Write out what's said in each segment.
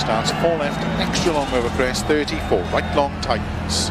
Starts 4 left, extra long over crest, 34, right long tightens.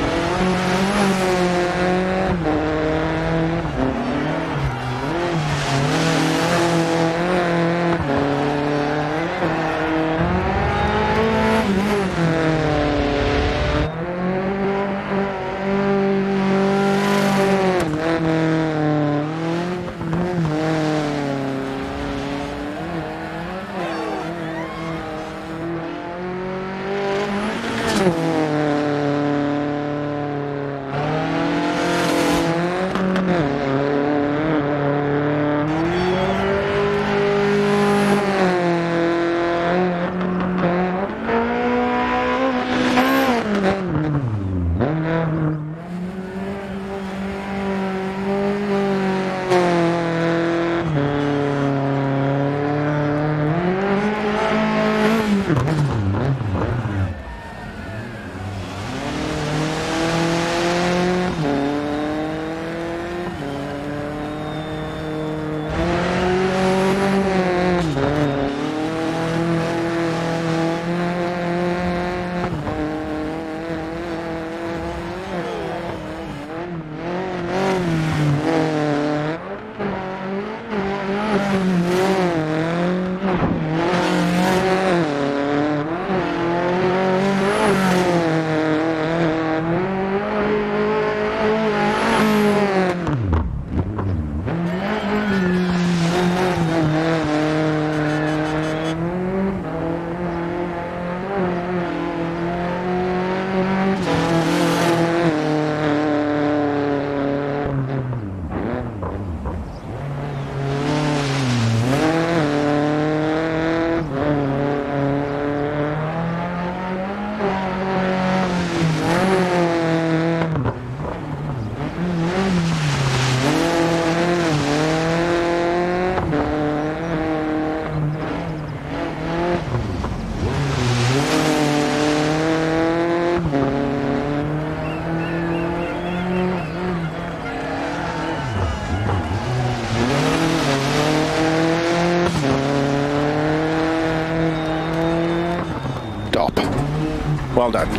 Well done.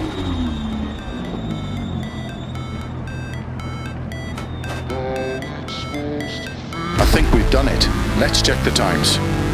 I think we've done it. Let's check the times.